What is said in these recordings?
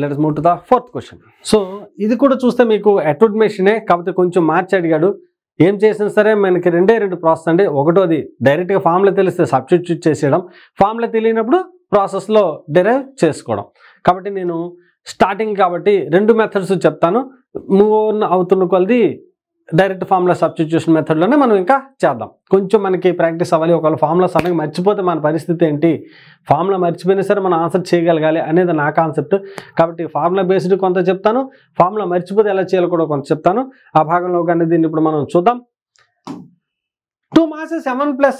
Let's let move to the fourth question so ఇది కూడా చూస్తే మీకు అటూడ్ మెషినే కాకపోతే కొంచెం మార్చి అడిగాడు. ఏం చేసినా సరే మనకి రెండే రెండు ప్రాసెస్ అండి. ఒకటోది డైరెక్ట్గా ఫామ్లో తెలిస్తే సబ్స్టిట్యూట్ చేసేయడం. ఫామ్లో తెలియనప్పుడు ప్రాసెస్లో డెరైవ్ చేసుకోవడం. కాబట్టి నేను స్టార్టింగ్ కాబట్టి రెండు మెథడ్స్ చెప్తాను. మూవ్ అవుతున్న కొలది డైరెక్ట్ ఫార్ములా సబ్స్టిట్యూషన్ మెథడ్లోనే మనం ఇంకా చేద్దాం. కొంచెం మనకి ప్రాక్టీస్ అవ్వాలి. ఒకవేళ ఫార్ములా సడన్గా మర్చిపోతే మన పరిస్థితి ఏంటి? ఫార్ములా మర్చిపోయినా సరే మనం ఆన్సర్ చేయగలగాలి అనేది నా కాన్సెప్ట్. కాబట్టి ఫార్ములా బేస్డ్ కొంత చెప్తాను. ఫార్ములా మర్చిపోతే ఎలా చేయాలో కూడా కొంత చెప్తాను. ఆ భాగంలో కానీ దీన్ని ఇప్పుడు మనం చూద్దాం. Two masses m1 plus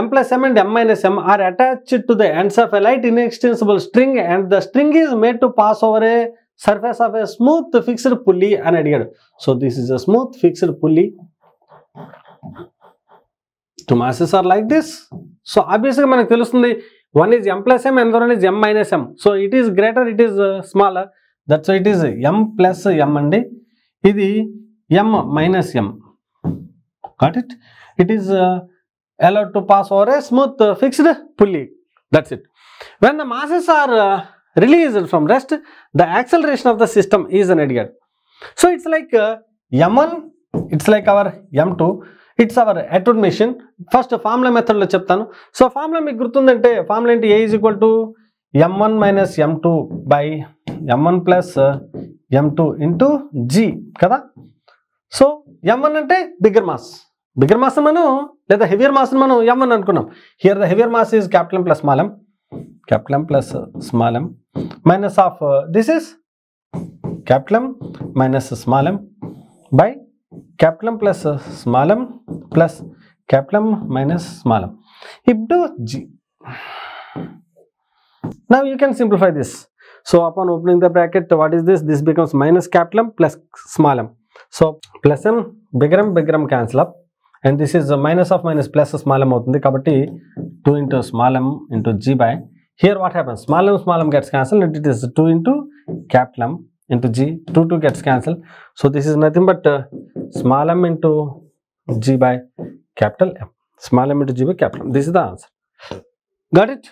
m plus m and m minus m are attached to the ends of a light inextensible string and the string is made to pass over a surface of a smooth fixed pulley అని అడిగాడు so this is a smooth fixed pulley two masses are like this so ఆబ్వియస్గా మనకు తెలుస్తుంది one is m plus m and one is m minus m so it is greater it is smaller that's it is m plus m అండి ఇది m minus m got it it is uh, allowed to pass over a smooth uh, fixed pulley that's it when the masses are uh, released from rest the acceleration of the system is an idiot. So it's like uh, m1 it's like our m2 it's our Atwood machine first formula మెథడ్లో చెప్తాను. So formula మీకు గుర్తుందంటే formula ఏంటి? A is equal to m one minus m two by m one plus m two into g కదా? So ఎం one అంటే bigger mass bigger mass మనం లేదా heavier మాస్ని మనం ఎం వన్ అనుకున్నాం. Here the heavier mass is capital plus small m capital plus small m minus of uh, this is capital M minus small m by capital M plus uh, small m plus capital M minus small m. Ibdo G. Now you can simplify this. So upon opening the bracket, what is this? This becomes minus capital M plus small m. So plus m, bigger m, bigger m cancel up. And this is uh, minus of minus plus small m. Kabatti 2 into small m into g by here what happen small m small m gets cancel and it is two into capital M into g two two gets cancel so this is nothing but small m into g by capital M small m into g by capital this is the answer got it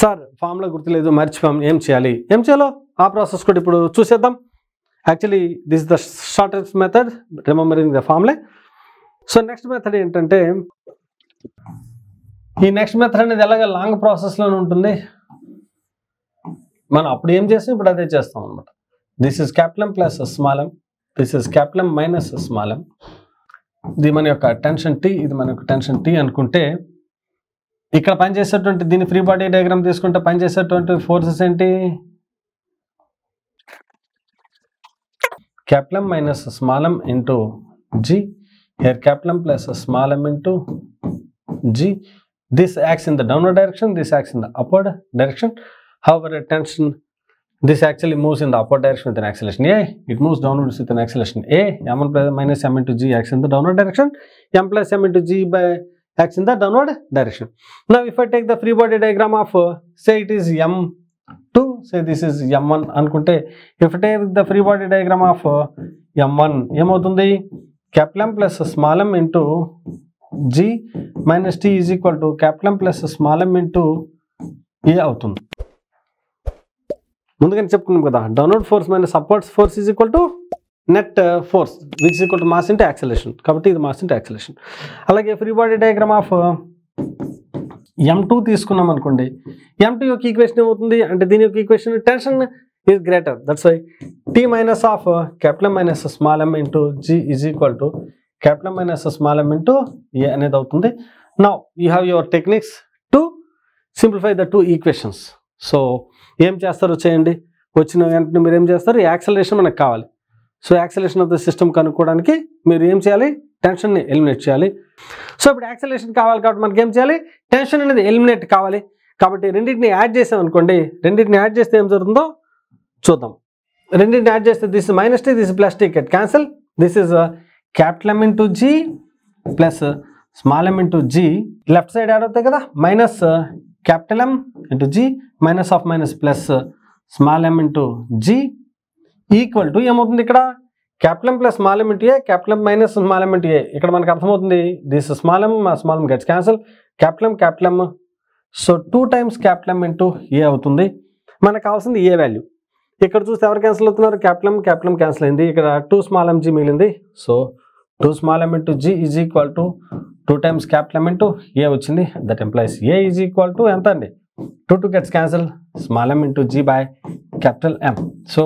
sir ఫామ్లో గుర్తులేదు. మర్చిపోయాం. ఏం చేయాలి? ఏం చేయాలో? ఆ process కూడా ఇప్పుడు చూసేద్దాం. Actually this the shortest method remembering the formulae so next method ఏంటంటే ఈ నెక్స్ట్ మెథడ్ అనేది ఎలాగ లాంగ్ ప్రాసెస్లోనే ఉంటుంది? మనం అప్పుడు ఏం చేస్తాం? ఇప్పుడు అదే చేస్తాం అనమాట this is capital plus small m this is capital minus small m ఇది మన యొక్క టెన్షన్ టీ ఇది మన యొక్క టెన్షన్ టీ అనుకుంటే ఇక్కడ పనిచేసేటువంటి దీని ఫ్రీ బాడీ డయాగ్రామ్ తీసుకుంటే పనిచేసేటువంటి ఫోర్సెస్ ఏంటి? Capital minus small m into g here capital plus small m into g this acts in the downward direction this acts in the upward direction however tension, this actually moves in the upward direction with an acceleration a it moves downwards with an acceleration a m1 plus minus m into g acts in the downward direction m plus m into g by acts in the downward direction now if i take the free body diagram of uh, say it is m2 say this is m1 అనుకుంటే if i take the free body diagram of uh, m1 ఏమవుతుంది capital M plus small m into g minus T is equal to capital M plus small m into a అవుతుంది. ముందుగానే చెప్పుకున్నాం కదా downward force minus upwards force is equal to net force which equal to mass into acceleration కాబట్టి ఇది mass into acceleration అలాగే free body diagram of m two తీసుకున్నాం అనుకోండి. ఎం two యొక్క ఈక్వేషన్ ఏమవుతుంది? అంటే దీని యొక్క equation tension is greater that's why T minus of capital minus small m into g is equal to capital minus small m into a అనేది అవుతుంది. Now you have your techniques to simplify the two equations so ఏం చేస్తారో చేయండి. వచ్చిన వెంటనే మీరు ఏం చేస్తారు? యాక్సలరేషన్ మనకు కావాలి. So acceleration of the system కనుక్కోవడానికి మీరు ఏం చేయాలి? టెన్షన్ని ఎలిమినేట్ చేయాలి. సో ఇప్పుడు యాక్సలేషన్ కావాలి కాబట్టి మనకి ఏం చేయాలి? టెన్షన్ అనేది ఎలిమినేట్ కావాలి. కాబట్టి రెండింటిని యాడ్ చేసామనుకోండి రెండింటిని యాడ్ చేస్తే ఏం జరుగుతుందో చూద్దాం. రెండింటిని యాడ్ చేస్తే this minus T this plus T gets cancel this is capital M into g plus small m into g left side add అవుతాయి కదా minus capital M into g minus of minus plus small m into g equal to ఏమవుతుంది ఇక్కడ? Capital M plus small m into a capital M minus small m into a ఇక్కడ మనకు అర్థమవుతుంది this small m small m gets cancel capital M capital M so two times capital M into a అవుతుంది. మనకు కావాల్సింది ఏ value ఇక్కడ చూస్తే ఎవరు cancel అవుతున్నారు? Capital M capital M cancel అయింది. ఇక్కడ టూ స్మాల్ ఎం జీ మిగిలింది. So two small m to g is equal to two times capital M to a వచ్చింది? That implies a is equal to ఎంత అండి? Two two gets cancel small m into g by capital M so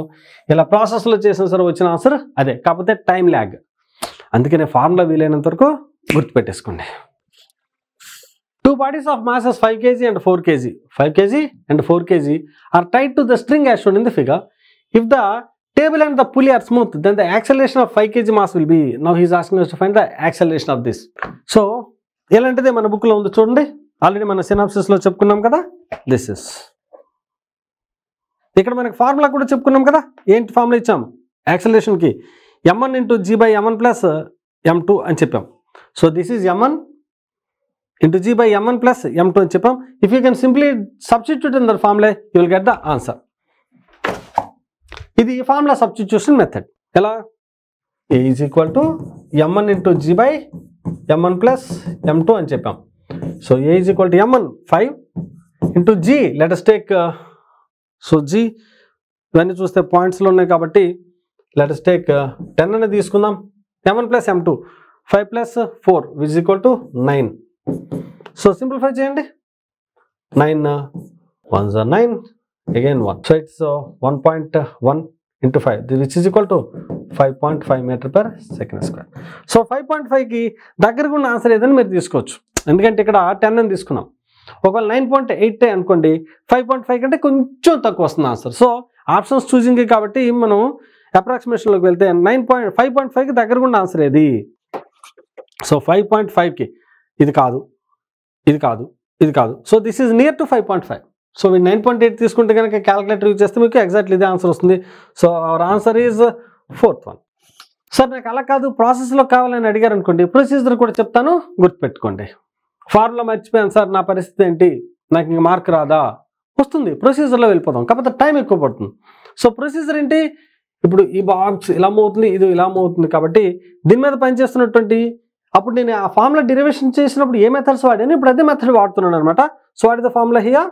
ఇలా ప్రాసెస్లో చేసిన సరే వచ్చిన answer అదే. కాకపోతే టైం ల్యాగ్ అందుకనే ఫార్ములా వీలైనంత వరకు గుర్తుపెట్టేసుకోండి. Two bodies of masses five kg and four kg five kg and four kg are tied to the string as shown in the figure if the table and the pulley are smooth then the acceleration of 5 kg mass will be now he is asking us to find the acceleration of this. So ఎలాంటిదే మన బుక్లో ఉంది చూడండి. Already మన సినాప్సిస్లో చెప్పుకున్నాం కదా? This is ఇక్కడ మనకి ఫార్ములా కూడా చెప్పుకున్నాం కదా? ఏంటి ఫార్ములా ఇచ్చాము యాక్సలేషన్కి m one into g by m one plus m two అని చెప్పాం. So this is m one into g by m one plus m two అని చెప్పాం. If you can simply substitute in the formula you will get the answer ఇది formula substitution method ఎలా? A is equal to m one into g by m one plus m two అని చెప్పాం. So a is equal to m one five into g let's take so g ఇవన్నీ చూస్తే పాయింట్స్లో ఉన్నాయి కాబట్టి let us take ten అనేది తీసుకుందాం. M one plus m two five plus four which equal to nine so simplify చేయండి. Nine one జా nine again one so it's one point one into five which is equal to five point five meter per second square so five point ఫైవ్కి దగ్గరకు ఉన్న answer ఏదని మీరు తీసుకోవచ్చు. ఎందుకంటే ఇక్కడ టెన్ అని తీసుకున్నాం. ఒకవేళ నైన్ పాయింట్ ఎయిట్ అనుకోండి ఫైవ్ పాయింట్ ఫైవ్ కంటే కొంచెం తక్కువ వస్తుంది ఆన్సర్ సో ఆప్షన్స్ చూసింగ్ కాబట్టి మనం అప్రాక్సిమేషన్లోకి వెళ్తే నైన్ పాయింట్ ఫైవ్ పాయింట్ ఫైవ్కి దగ్గర ఉన్న ఆన్సర్ ఏది? సో ఫైవ్ పాయింట్ ఫైవ్కి ఇది కాదు. ఇది కాదు. ఇది కాదు. So this is near to five point five so మీరు నైన్ పాయింట్ ఎయిట్ తీసుకుంటే కనుక క్యాలిక్యులేటర్ యూజ్ చేస్తే మీకు ఎగ్జాక్ట్లీ ఇదే ఆన్సర్ వస్తుంది. So our answer is fourth one sir నాకు అలా కాదు ప్రాసెస్లో కావాలని అడిగారు అనుకోండి ప్రొసీజర్ కూడా చెప్తాను గుర్తుపెట్టుకోండి. ఫార్ములా మర్చిపోయాను సార్ నా పరిస్థితి ఏంటి? నాకు ఇంక మార్క్ రాదా? వస్తుంది ప్రొసీజర్లో వెళ్ళిపోతాం కాకపోతే టైం ఎక్కువ పడుతుంది. సో ప్రొసీజర్ ఏంటి? ఇప్పుడు ఈ బాక్స్ ఇలా అవుతుంది ఇది ఇలా అవుతుంది కాబట్టి దీని మీద పనిచేస్తున్నటువంటి అప్పుడు నేను ఆ ఫార్ములా డెరివేషన్ చేసినప్పుడు ఏ మెథడ్స్ వాడాను? ఇప్పుడు అదే మెథడ్ వాడుతున్నాను అనమాట so what is the formula here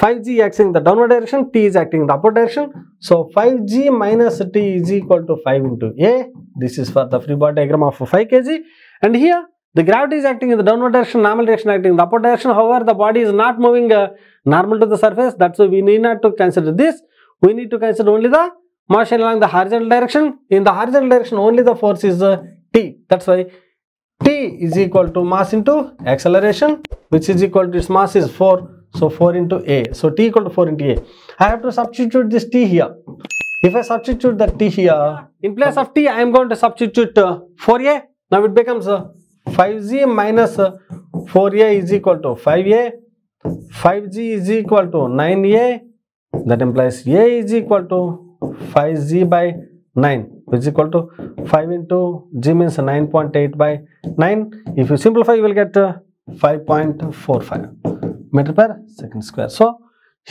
5g acting in the downward direction, t is acting in the upward direction. So 5g minus t is equal to 5 into a. This is for the free body diagram of 5 kg. And here the gravity is acting in the downward direction, normal direction acting in the upward direction. However, the body is not moving uh, normal to the surface. That's why we need not to consider this. We need to consider only the motion along the horizontal direction. In the horizontal direction, only the force is uh, t. That's why t is equal to mass into acceleration, which is equal to its mass is 4. So 4 into a. So t equal to 4 into a. I have to substitute this t here. If I substitute the t here, in place of t, I am going to substitute uh, 4a. Now it becomes uh, 5z minus uh, 4a is equal to 5a. 5g is equal to 9a. That implies a is equal to 5z by 9 which is equal to 5 into g means 9.8 by 9. If you simplify, you will get uh, 5.45 meter per second square. So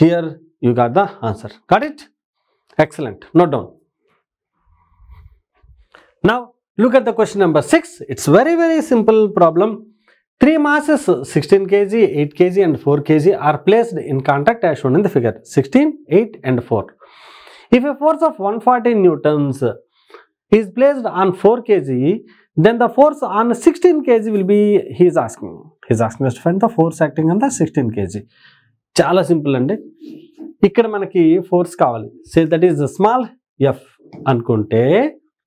here you got the answer. Got it? Excellent. Note down. Now look at the question number 6. It's very very simple problem. Three masses 16 kg, 8 kg and 4 kg are placed in contact as shown in the figure 16, 8 and 4. If a force of 140 newtons is placed on 4 kg, then the force on 16 kg will be, he is asking, he asking asking us to find the force acting on the 16 kg. చాలా simple అండి. ఇక్కడ మనకి force కావాలి. Say that is small f అనుకుంటే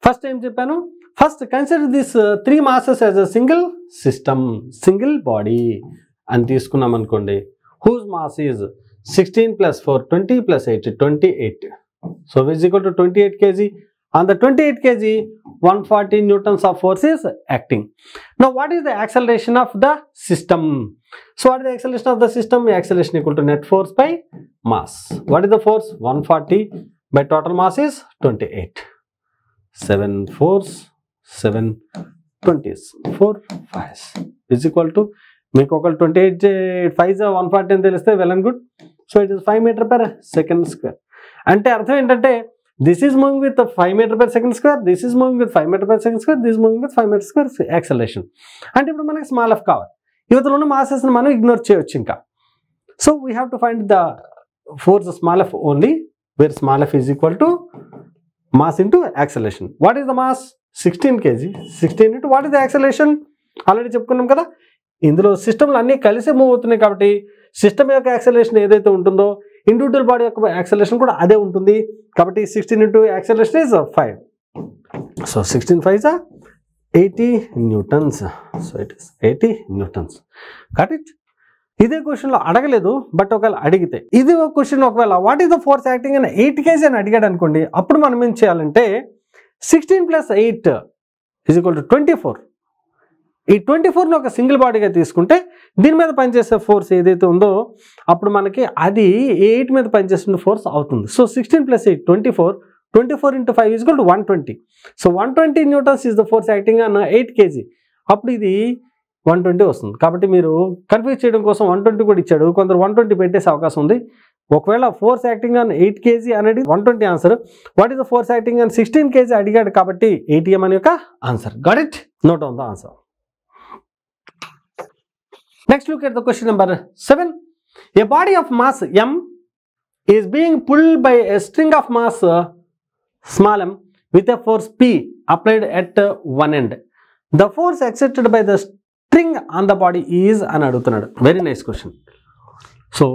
first ఏం చెప్పాను? First consider this three masses as a single system single body అని తీసుకున్నాం అనుకోండి. Whose mass is sixteen plus four twenty plus eight twenty eight so which equal to twenty eight kg on the 28 kg 140 newtons of force is acting now what is the acceleration of the system so what is the acceleration of the system acceleration equal to net force by mass what is the force 140 by total mass is 28 7 force 7 20s 4 5s is equal to మీకు ఒక twenty eight five one forty అని తెలిస్తే well and good so it is five meter per second square అంటే అర్థం ఏంటంటే this is moving with five meter per second square this is moving with five meter per second square this moving with five meter square acceleration అంటే ఇప్పుడు మనకి small F కావాలి. యువతలో ఉన్న మాసెస్ని మనం ఇగ్నోర్ చేయొచ్చు ఇంకా. So we have to find the force small f only where small f is equal to mass into acceleration what is the mass sixteen kg sixteen into what is the acceleration already చెప్పుకున్నాం కదా. ఇందులో సిస్టమ్లు అన్నీ కలిసి move అవుతున్నాయి కాబట్టి system యొక్క acceleration ఏదైతే ఉంటుందో ఇండివిజువల్ బాడీ యొక్క యాక్సలేషన్ కూడా అదే ఉంటుంది. కాబట్టి sixteen into acceleration is five so sixteen five జా eighty newtons so it is eighty newtons cut it ఇదే క్వశ్చన్లో అడగలేదు బట్ ఒకవేళ అడిగితే. ఇది ఒక క్వశ్చన్ ఒకవేళ what is the force acting అని ఎయిట్ కేజీ అని అడిగాడు అనుకోండి అప్పుడు మనం ఏం చేయాలంటే sixteen plus eight is equal to twenty four ఈ ట్వంటీ ఫోర్ని ఒక సింగిల్ బాడీగా తీసుకుంటే దీని మీద పనిచేసే ఫోర్స్ ఏదైతే ఉందో అప్పుడు మనకి అది ఎయిట్ మీద పనిచేస్తున్న ఫోర్స్ అవుతుంది. So sixteen plus eight twenty four twenty four into five is equal to one twenty. So one twenty newtons is the force acting అన్న ఎయిట్ కేజీ. అప్పుడు ఇది వన్ ట్వంటీ వస్తుంది. కాబట్టి మీరు కన్ఫ్యూజ్ చేయడం కోసం వన్ ట్వంటీ కూడా ఇచ్చాడు. కొందరు వన్ ట్వంటీ పెట్టేసే అవకాశం ఉంది. ఒకవేళ force acting on eight kg అనేది one twenty answer. What is the force acting on sixteen kg అడిగాడు కాబట్టి ఏటీఎం అని యొక్క answer. Got it? Note on the answer. Next look at the question number seven a body of mass M is being pulled by a string of mass small m with a force P applied at one end the force exerted by the string on the body is అని అడుగుతున్నాడు. Very nice question so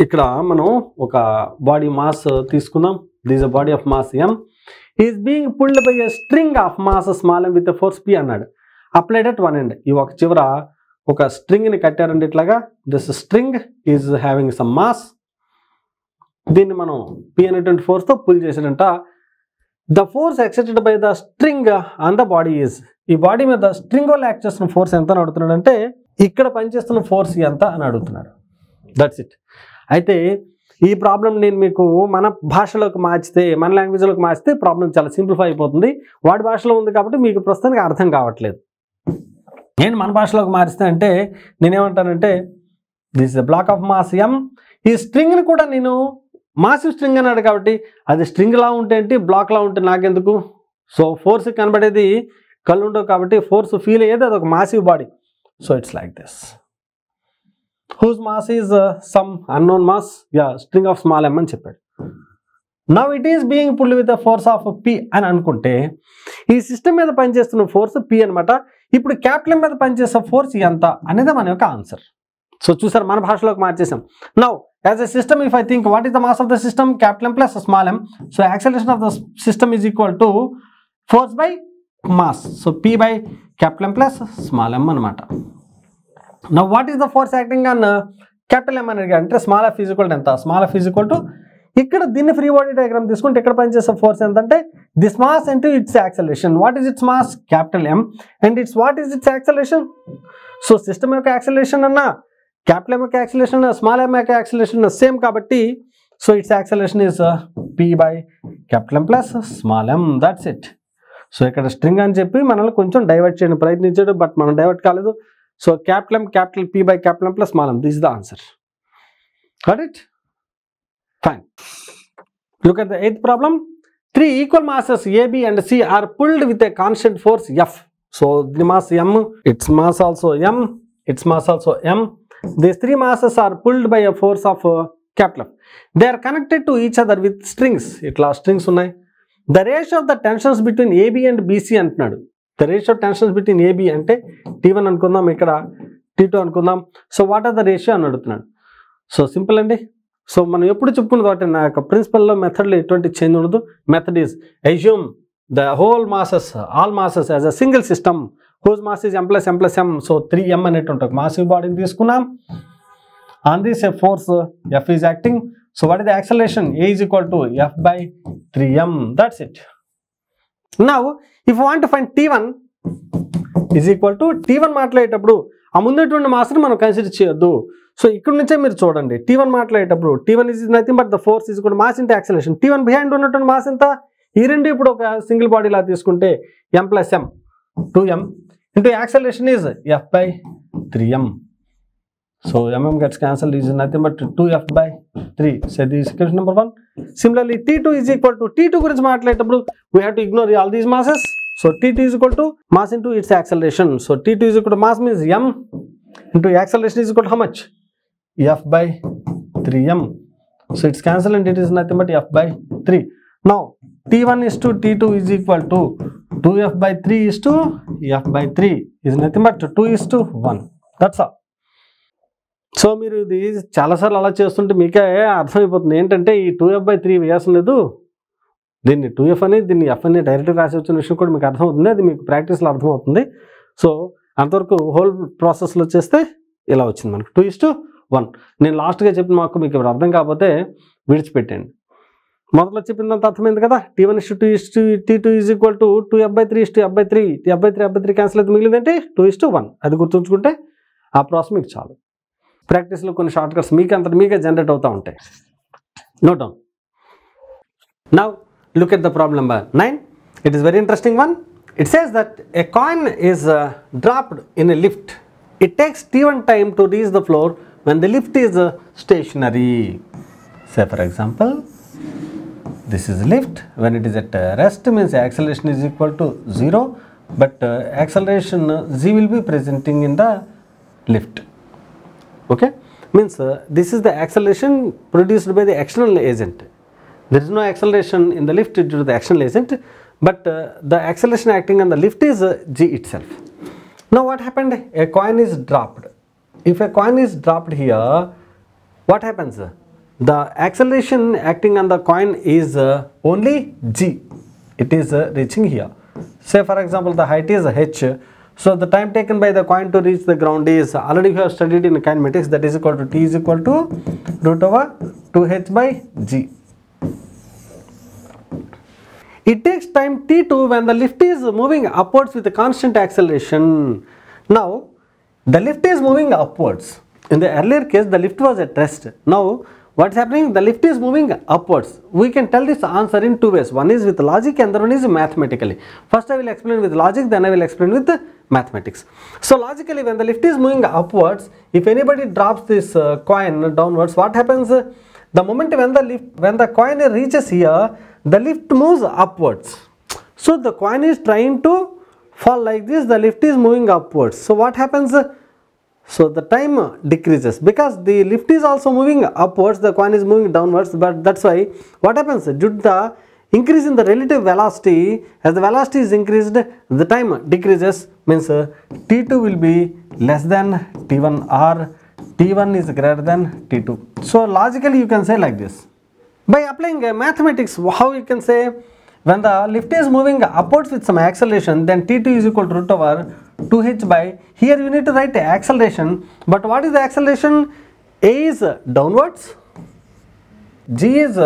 ఇక్కడ మనం ఒక body mass తీసుకుందాం. This a body of mass M is being pulled by a string of mass small m with force P అన్నాడు. Applied at one end ఈ ఒక చివర ఒక స్ట్రింగ్ని కట్టారండి ఇట్లాగా. This string is having some mass దీన్ని మనం పి అనేటువంటి ఫోర్స్తో pull చేసాడంట the force exerted by the string on the body is ఈ బాడీ మీద స్ట్రింగ్ వల్ల యాక్ట్ చేస్తున్న ఫోర్స్ ఎంత అని అడుగుతున్నాడు అంటే ఇక్కడ పనిచేస్తున్న ఫోర్స్ ఎంత అని అడుగుతున్నాడు. దట్స్ ఇట్ అయితే ఈ ప్రాబ్లం నేను మీకు మన భాషలోకి మార్చితే మన లాంగ్వేజ్లోకి మార్చితే ప్రాబ్లం చాలా సింప్లిఫై అయిపోతుంది. వాడి భాషలో ఉంది కాబట్టి మీకు ప్రస్తుతానికి అర్థం కావట్లేదు. నేను మన భాషలోకి మారిస్తే అంటే నేనేమంటానంటే this the block of mass M ఈ స్ట్రింగ్ని కూడా నేను మాసివ్ స్ట్రింగ్ అన్నాడు కాబట్టి అది స్ట్రింగ్లా ఉంటే ఏంటి? బ్లాక్ లా ఉంటే నాకెందుకు? సో ఫోర్స్ కనబడేది కళ్ళు ఉండవు కాబట్టి ఫోర్స్ ఫీల్ అయ్యేది అది ఒక massive body so it's like this whose mass is some unknown mass yeah string of small m అని చెప్పాడు. Now it is being pull with the force of P అని అనుకుంటే ఈ సిస్టమ్ మీద పనిచేస్తున్న ఫోర్స్ పి అనమాట ఇప్పుడు క్యాపిటల్ మీద పనిచేసే ఫోర్స్ ఎంత అనేది మన యొక్క ఆన్సర్. సో చూసారు మన భాషలోకి మార్చేసాం. Now as a system if I think what is the mass of the system capital M plus small m so acceleration of the system is equal to force by mass so P by capital M plus small m అనమాట now what is the force acting on capital M అనేది అంటే small F physical ఎంత small F physical to ఇక్కడ దీన్ని free body diagram తీసుకుంటే ఇక్కడ పనిచేసే force ఎంతంటే this mass into its acceleration what is its mass capital M and its what is its acceleration so system యొక్క యాక్సలేషన్ అన్న capital M యొక్క యాక్సలేషన్ స్మాల్ ఎం యొక్క యాక్సలేషన్ సేమ్ కాబట్టి so its acceleration is P by capital M plus small m that's it so ఇక్కడ string అని చెప్పి మనల్ని కొంచెం డైవర్ట్ చేయడం ప్రయత్నించాడు బట్ మనం డైవర్ట్ కాలేదు. So capital M capital P by capital M plus small m this the answer Got it? Fine. Look at the eighth problem. Three equal masses A, B and C are pulled with a constant force F. So the mass M, its mass also M, its mass also M. These three masses are pulled by a force of uh, capital F. They are connected to each other with strings. ఇట్లా strings ఉన్నాయి the ratio of the tensions between AB and BC అంటున్నాడు the ratio of tensions between AB అంటే T one అనుకుందాం ఇక్కడ T two అనుకుందాం so what are the ratio అని అడుగుతున్నాడు so simple అండి సో మనం ఎప్పుడు చెప్పుకున్నది ఒకటి నా యొక్క ప్రిన్సిపల్లో మెథడ్లో ఎటువంటి చేంజ్ ఉండదు. Method is assume the whole masses all masses as a single system whose mass is M plus M plus M so three M అనేటువంటి మాసివ్ బాడీని తీసుకున్నాం. On this a force F is acting so what is the acceleration A is equal to F by three M that's it now if want to find T one is equal to T one మాట్లాడేటప్పుడు ఆ ముందటువంటి మాస్ని మనం consider చేయొద్దు. So ఇక్కడ నుంచే మీరు చూడండి. T one మాట్లాడేటప్పుడు T one is nothing but the force is కూడా mass into acceleration T one behind ఉన్నటువంటి మాస్ ఎంత? ఈ రెండు ఇప్పుడు ఒక సింగిల్ బాడీ లా తీసుకుంటే M plus M two M into acceleration is F by three M so M M gets cancel is nothing but two F by three so this question number one similarly T two is equal to T two గురించి మాట్లాడేటప్పుడు we have to ignore all these masses so T two is equal to mass into its acceleration so T two is equal to mass means M into acceleration is equal how much F by three M So it's cancelled and it is nothing but f by 3. Now t1 is to t2 is equal to 2f by 3 is to f by 3 is nothing but 2 is to 1. That's all. So మీరు ఇది చాలాసార్లు అలా చేస్తుంటే మీకే అర్థమైపోతుంది ఏంటంటే ఈ two F by three వేయాల్సిన లేదు దీన్ని టూ ఎఫ్ అని దీన్ని ఎఫ్ అని డైరెక్ట్గా రాసి వచ్చిన విషయం కూడా మీకు అర్థమవుతుంది అది మీకు ప్రాక్టీస్లో అర్థమవుతుంది సో అంతవరకు హోల్ ప్రాసెస్లో చేస్తే ఇలా వచ్చింది మనకు టూ ఇస్ టు వన్. నేను లాస్ట్గా చెప్పిన మాకు మీకు ఇప్పుడు అర్థం కాకపోతే విడిచిపెట్టండి. మొదలు చెప్పిందంత అర్థమైంది కదా? T one is two is two T two is equal to two F by three is two F by three F by three F by three cancel అయితే మిగిలిందంటే? టూ ఇస్ టూ వన్ అది గుర్తుంచుకుంటే ఆ process మీకు చాలు. ప్రాక్టీస్లో కొన్ని short cuts మీకు అంత మీకే జనరేట్ అవుతూ ఉంటాయి. No down now look at the problem number nine it is very interesting one it says that a coin is dropped in a lift it takes T one time to reach the floor when the lift is uh, stationary. Say for example, this is lift when it is at uh, rest means acceleration is equal to 0 but uh, acceleration z will be presenting in the lift. Okay? Means this is the acceleration produced by the external agent. There is no acceleration in the lift due to the external agent but the acceleration acting on the lift is g itself. Now what happened? A coin is dropped if a coin is dropped here what happens? The acceleration acting on the coin is uh, only g. It is uh, reaching here. Say for example the height is h. So the time taken by the coin to reach the ground is already we have studied in kinematics that is equal to t is equal to root over 2h by g. It takes time t2 when the lift is moving upwards with a constant acceleration. Now, the lift is moving upwards. In the earlier case, the lift was at rest. Now, what's happening? The lift is moving upwards. We can tell this answer in two ways. One is with logic and the other one is mathematically. First, I will explain with logic, then I will explain with mathematics. So, logically, when the lift is moving upwards, if anybody drops this uh, coin downwards, what happens? The moment when the lift, when the coin reaches here, the lift moves upwards. So the coin is trying to fall like this, the lift is moving upwards. So what happens? So the time decreases because the lift is also moving upwards, the coin is moving downwards, but that's why what happens? Due to the increase in the relative velocity, as the velocity is increased, the time decreases, means uh, t2 will be less than t1 or t1 is greater than t2. So logically you can say like this. By applying mathematics, how you can say when the lift is moving upwards with some acceleration, then t2 is equal to root over 2h by, here you need to write acceleration, but what is the acceleration? A is downwards, G is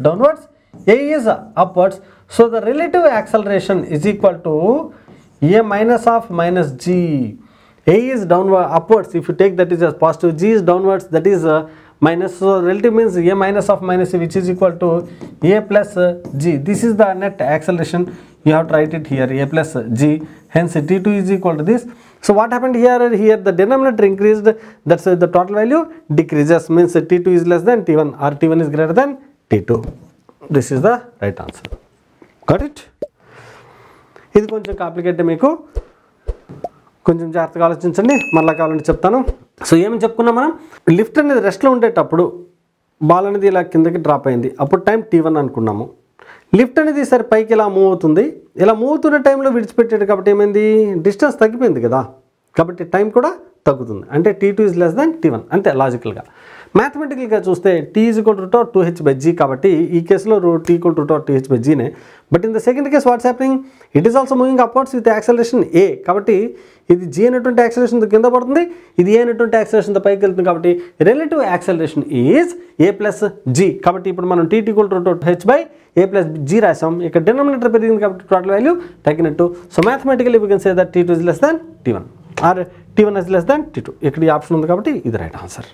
downwards, A is upwards. So the relative acceleration is equal to A minus of minus G. A is downward upwards if you take that is as positive, G is downwards that is uh, minus. So relative means A minus of minus A which is equal to A plus uh, G. This is the net acceleration. You have to write it here A plus uh, G. Hence T2 is equal to this. So what happened here? Here the denominator increased. That's why the total value decreases. Means T2 is less than T1 or T1 is greater than T2. This is the right answer. Got it? ఇది కొంచెం complicate మీకు కొంచెం జాగ్రత్తగా ఆలోచించండి. మళ్ళీ కావాలంటే చెప్తాను. So ఏమని చెప్పుకున్నాం మనం? లిఫ్ట్ అనేది రెస్ట్లో ఉండేటప్పుడు బాల్ అనేది ఇలా కిందకి డ్రాప్ అయింది. అప్పుడు టైం టీ వన్ అనుకున్నాము. లిఫ్ట్ అనేది సరే పైకి ఇలా మూవ్ అవుతుంది. ఇలా మూవ్ అవుతున్న టైంలో విడిచిపెట్టాడు కాబట్టి ఏమైంది? డిస్టెన్స్ తగ్గిపోయింది కదా. కాబట్టి టైం కూడా తగ్గుతుంది. అంటే T two is less than T one అంతే లాజికల్గా మ్యాథమెటికల్గా చూస్తే T is equal to two H by G కాబట్టి ఈ కేసులో T equal to two H by జీనే but in the second case what's happening it is also moving upwards with acceleration A కాబట్టి ఇది G అనేటువంటి యాక్సలరేషన్ కింద పడుతుంది. ఇది ఏ అనేటువంటి యాక్సలరేషన్తో పైకి వెళ్తుంది కాబట్టి relative acceleration is A plus G కాబట్టి ఇప్పుడు మనం T equal to two H by A plus G రాసాం ఇక్కడ డినామినేటర్ పెరిగింది కాబట్టి టోటల్ వాల్యూ తగ్గినట్టు. So mathematical we can say that T two is less than T one or T one is less than T two ఇక్కడ ఈ option ఉంది కాబట్టి ఇది రైట్ ఆన్సర్